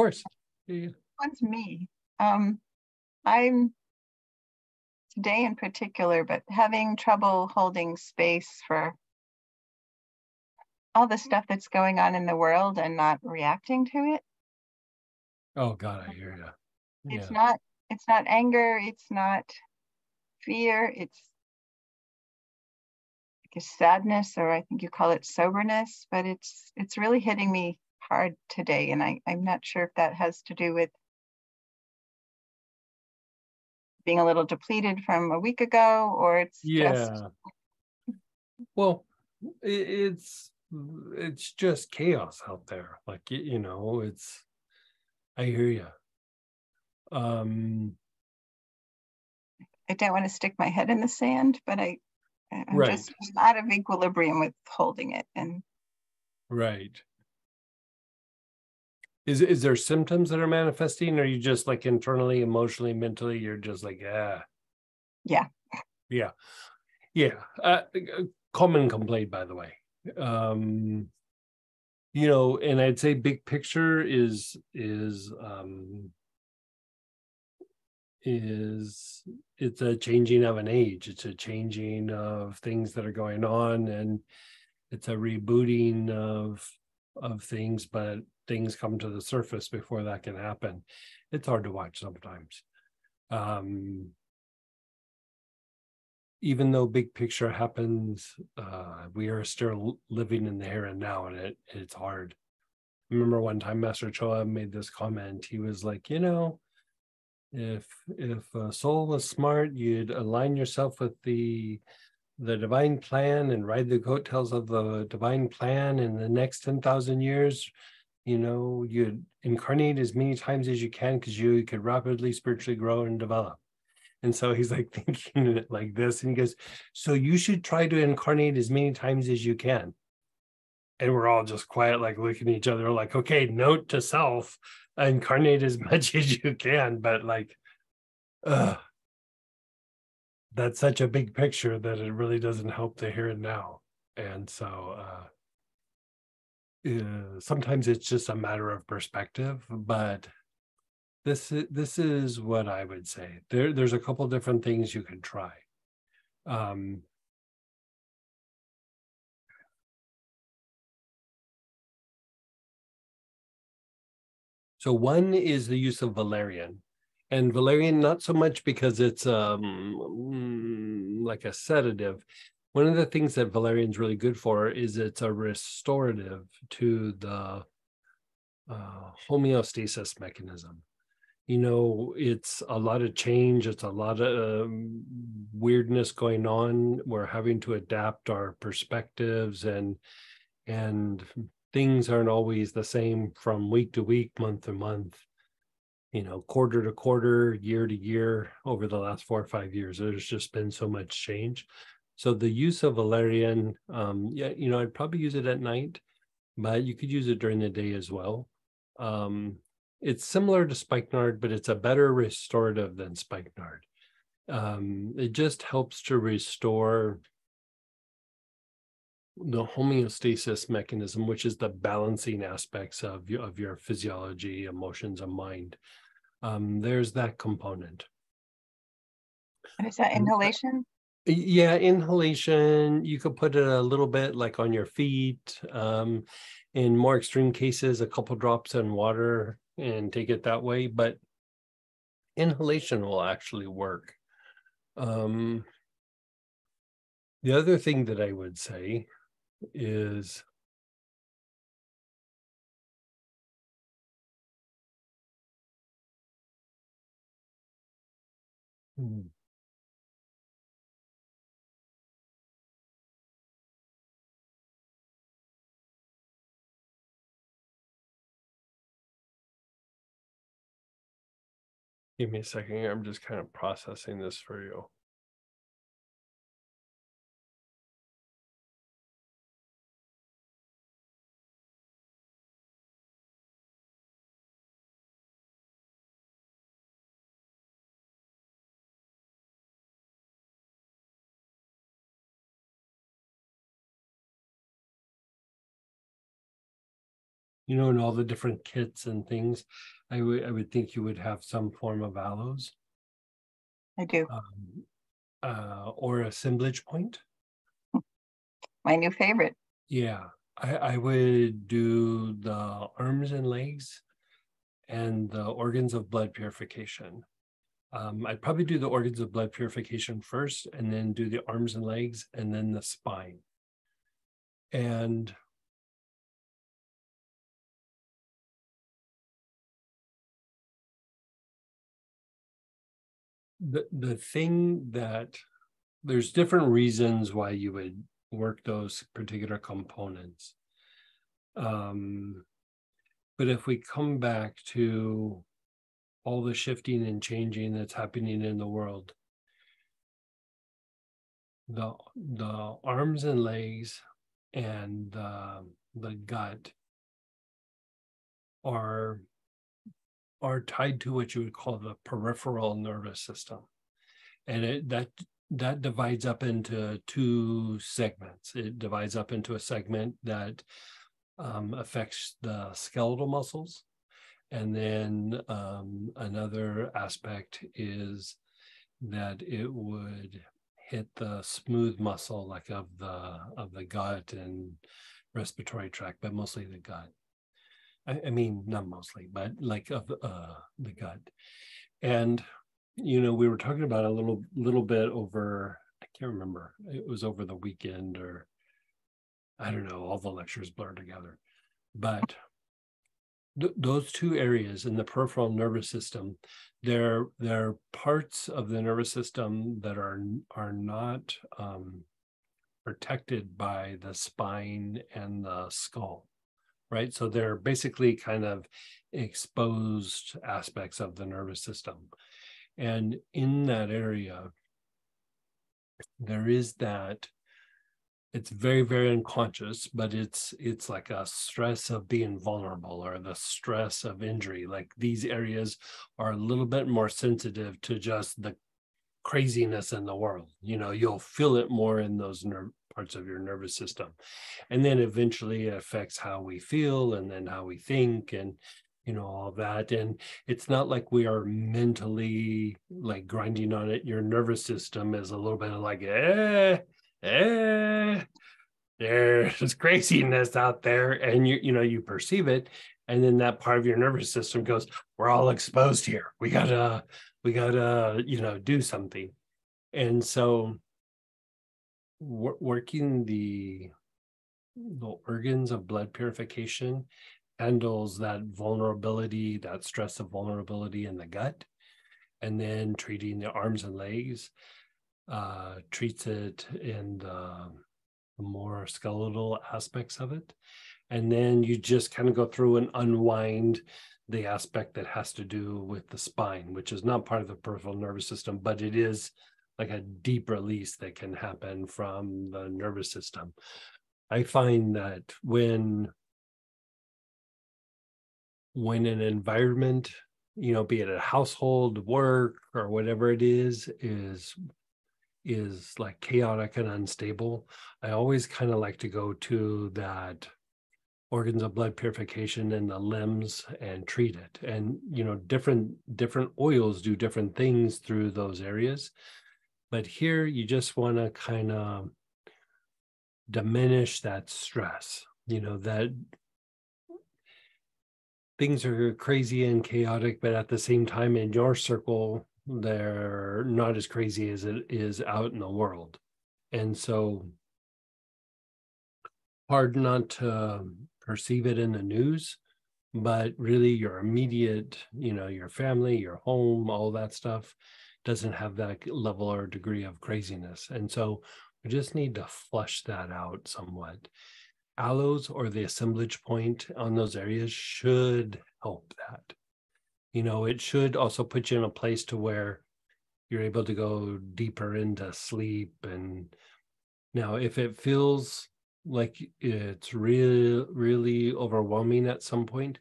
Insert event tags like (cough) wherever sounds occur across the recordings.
course. Yeah. One's me. Um, I'm today in particular, but having trouble holding space for all the stuff that's going on in the world and not reacting to it. Oh God, I hear you. It's not. It's not anger. It's not fear. It's like a sadness, or I think you call it soberness. But it's it's really hitting me hard today, and I I'm not sure if that has to do with being a little depleted from a week ago, or it's yeah. just Well, it's it's just chaos out there. Like you know, it's. I hear you. Um. I don't want to stick my head in the sand, but I I'm Right. just out of equilibrium with holding it, and Right. Is is there symptoms that are manifesting? Or are you just like internally, emotionally, mentally, you're just like, ah. Yeah. Yeah. Yeah. Uh, uh, common complaint, by the way. Um, you know, and I'd say big picture is is um is it's a changing of an age. It's a changing of things that are going on and it's a rebooting of of things, but things come to the surface before that can happen. It's hard to watch sometimes. Um, even though big picture happens, uh, we are still living in the here and now, and it it's hard. I remember one time Master Choa made this comment. He was like, you know, if if a soul was smart, you'd align yourself with the the divine plan and ride the coattails of the divine plan in the next 10,000 years you know you'd incarnate as many times as you can because you could rapidly spiritually grow and develop. And so he's like (laughs) thinking it like this and he goes so you should try to incarnate as many times as you can. And we're all just quiet like looking at each other like okay note to self incarnate as (laughs) much as you can but like uh that's such a big picture that it really doesn't help the here and now. And so uh uh, sometimes it's just a matter of perspective but this is this is what i would say. There there's a couple different things you can try. Um so one is the use of valerian and valerian not so much because it's um mm, like a sedative. One of the things that valerian's really good for is it's a restorative to the uh, homeostasis mechanism. You know it's a lot of change it's a lot of um, weirdness going on. We're having to adapt our perspectives and and things aren't always the same from week to week month to month you know quarter to quarter year to year over the last four or five years there's just been so much change. So the use of valerian um yeah you know i'd probably use it at night but you could use it during the day as well. Um it's similar to spikenard but it's a better restorative than spikenard. Um it just helps to restore the homeostasis mechanism which is the balancing aspects of your of your physiology emotions and mind um there's that component. And is that inhalation? yeah inhalation. You could put it a little bit like on your feet um in more extreme cases a couple drops in water and take it that way but inhalation will actually work. Um the other thing that i would say is Hmm. Give me a second here. I'm just kind of processing this for you. You know, in all the different kits and things, I would I would think you would have some form of aloes. I do. Um, uh, or assemblage point. My new favorite. Yeah, I, I would do the arms and legs and the organs of blood purification. Um, I'd probably do the organs of blood purification first, and then do the arms and legs, and then the spine. And the the thing that there's different reasons why you would work those particular components. Um, but if we come back to all the shifting and changing that's happening in the world, the the arms and legs and the, the gut are are tied to what you would call the peripheral nervous system. And it that that divides up into two segments. It divides up into a segment that um, affects the skeletal muscles. And then um, another aspect is that it would hit the smooth muscle like of the of the gut and respiratory tract but mostly the gut I, I mean, not mostly, but like of uh, the gut. And you know, we were talking about a little little bit over. I can't remember. It was over the weekend, or I don't know. All the lectures blur together, but th- those two areas in the peripheral nervous system, they're they're parts of the nervous system that are are not um, protected by the spine and the skull right? So they're basically kind of exposed aspects of the nervous system. And in that area, there is that it's very very unconscious but it's it's like a stress of being vulnerable or the stress of injury like these areas are a little bit more sensitive to just the craziness in the world you know you'll feel it more in those nerve parts of your nervous system. And then eventually it affects how we feel and then how we think and you know all that and it's not like we are mentally like grinding on it your nervous system is a little bit like eh eh there's (laughs) craziness out there and you you know you perceive it and then that part of your nervous system goes we're all exposed here we gotta we gotta you know do something and so working the the organs of blood purification handles that vulnerability, that stress of vulnerability in the gut, and then treating the arms and legs uh, treats it in the, the more skeletal aspects of it. And then you just kind of go through and unwind the aspect that has to do with the spine, which is not part of the peripheral nervous system, but it is like a deep release that can happen from the nervous system. I find that when when an environment, you know, be it a household, work, or whatever it is, is is like chaotic and unstable, I always kind of like to go to that organs of blood purification in the limbs and treat it. And you know, different different oils do different things through those areas. But here you just want to kind of diminish that stress, you know, that things are crazy and chaotic, but at the same time, in your circle, they're not as crazy as it is out in the world. And so hard not to perceive it in the news, but really your immediate, you know, your family, your home, all that stuff doesn't have that level or degree of craziness. And so we just need to flush that out somewhat. Aloes or the assemblage point on those areas should help that. You know, it should also put you in a place to where you're able to go deeper into sleep. And now, if it feels like it's really, really overwhelming at some point,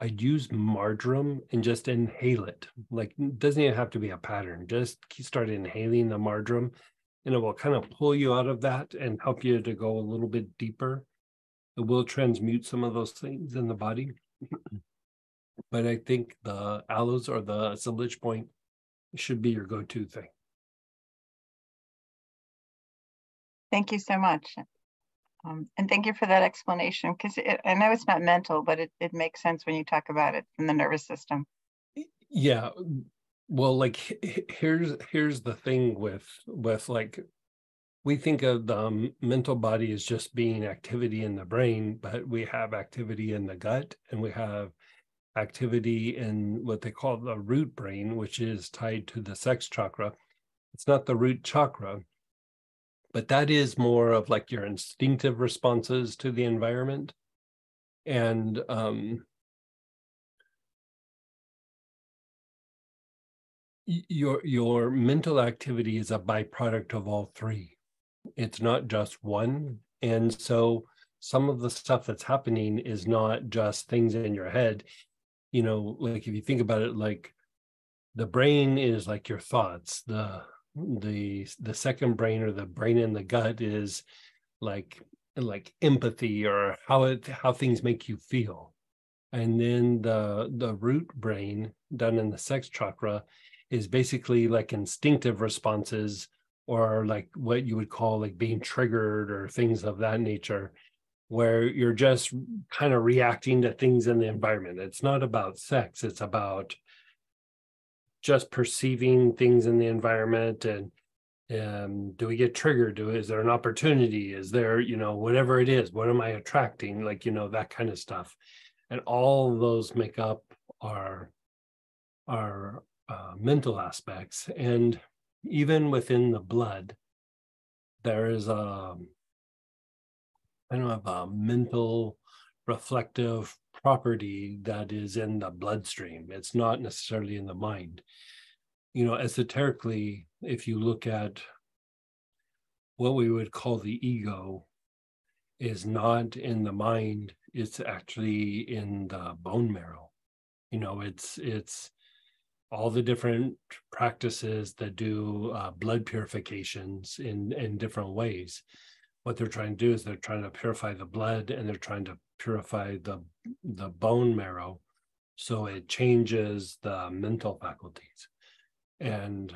I'd use marjoram and just inhale it. Like doesn't even have to be a pattern. Just start inhaling the marjoram and it will kind of pull you out of that and help you to go a little bit deeper it will transmute some of those things in the body. (clears throat) but I think the aloes or the assemblage point should be your go-to thing. Thank you so much. Um, and thank you for that explanation because I know it's not mental, but it, it makes sense when you talk about it in the nervous system. Yeah. Well, like here's here's the thing with with like we think of the um, mental body as just being activity in the brain, but we have activity in the gut and we have activity in what they call the root brain, which is tied to the sex chakra. It's not the root chakra, but that is more of like your instinctive responses to the environment. And um, your your mental activity is a byproduct of all three. It's not just one. And so some of the stuff that's happening is not just things in your head you know like if you think about it like the brain is like your thoughts the the the second brain or the brain in the gut is like like empathy or how it how things make you feel and then the the root brain done in the sex chakra is basically like instinctive responses or like what you would call like being triggered or things of that nature where you're just kind of reacting to things in the environment. It's not about sex, it's about just perceiving things in the environment and um, do we get triggered? Do is there an opportunity? Is there you know whatever it is what am i attracting? Like you know that kind of stuff. And all those make up our our uh, mental aspects. And even within the blood there is a kind of a mental reflective property that is in the bloodstream. It's not necessarily in the mind. You know, esoterically, if you look at what we would call the ego, is not in the mind, it's actually in the bone marrow. You know, it's it's all the different practices that do uh, blood purifications in in different ways what they're trying to do is they're trying to purify the blood and they're trying to purify the the bone marrow so it changes the mental faculties. And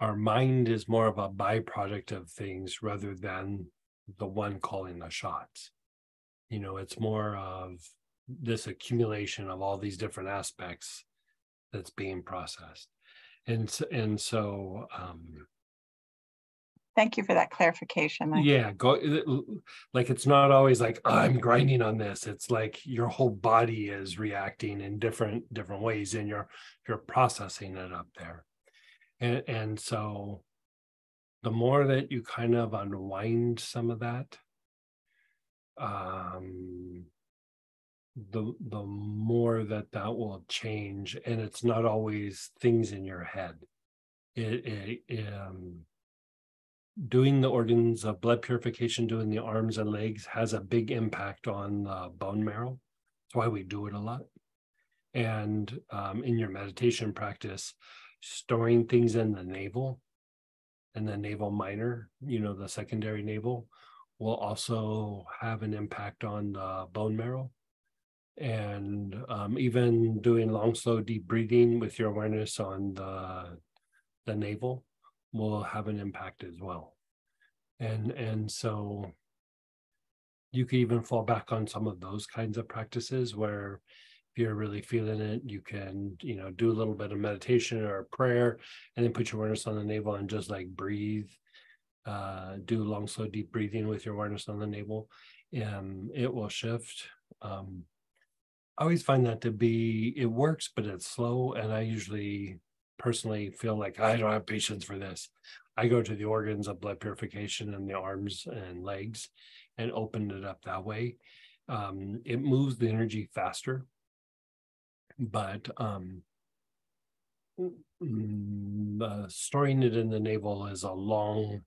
our mind is more of a byproduct of things rather than the one calling the shots. You know it's more of this accumulation of all these different aspects that's being processed. And and so um Thank you for that clarification. Yeah, go like it's not always like oh, I'm grinding on this. It's like your whole body is reacting in different different ways, and you're you're processing it up there, and and so the more that you kind of unwind some of that, um, the the more that that will change, and it's not always things in your head. It, it um doing the organs of blood purification, doing the arms and legs has a big impact on the bone marrow. That's why we do it a lot. And um, in your meditation practice, storing things in the navel and the navel minor, you know, the secondary navel, will also have an impact on the bone marrow. And um, even doing long, slow, deep breathing with your awareness on the the navel will have an impact as well. And and so you could even fall back on some of those kinds of practices where if you're really feeling it, you can, you know, do a little bit of meditation or prayer and then put your awareness on the navel and just like breathe. Uh, do long, slow, deep breathing with your awareness on the navel. And it will shift. Um, I always find that to be it works, but it's slow. And I usually personally feel like I don't have patience for this. I go to the organs of blood purification and the arms and legs and open it up that way. Um, it moves the energy faster, but um, mm, uh, storing it in the navel is a long,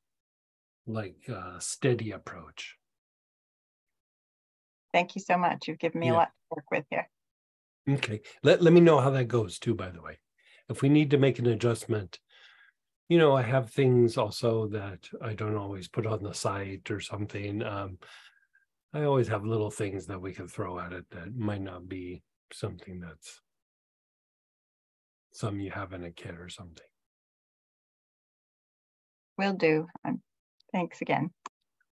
like uh, steady approach. Thank you so much. You've given me yeah. a lot to work with here. Okay. Let, let me know how that goes too, by the way if we need to make an adjustment, you know, I have things also that I don't always put on the site or something. Um, I always have little things that we could throw at it that might not be something that's some you have in a kit or something. Will do. Um, thanks again.